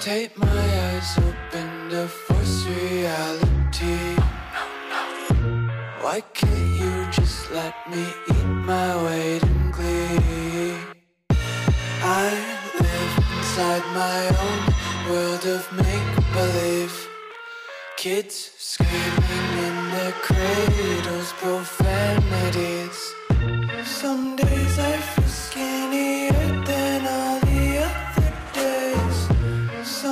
Take my eyes open to force reality. Why can't you just let me eat my weight in glee? I live inside my own world of make believe. Kids screaming in their cradles, profanities. Some days I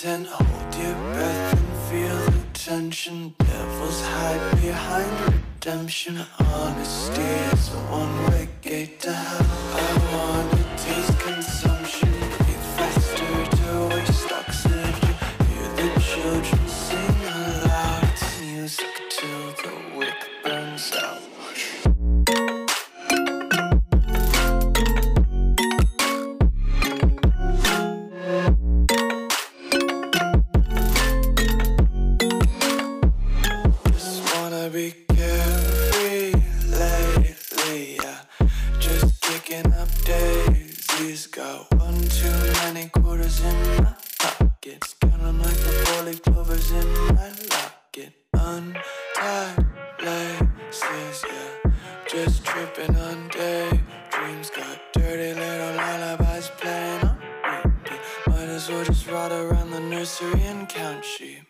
Content, hold your breath and feel the tension. Devils hide behind redemption. Honesty is a one-way gate to hell. I wanna daisies. Got one too many quarters in my pockets. Count 'em like the four-leaf clovers in my locket. Untied laces, yeah. Just tripping on daydreams. Got dirty little lullabies playing on repeat. Might as well just ride around the nursery and count sheep.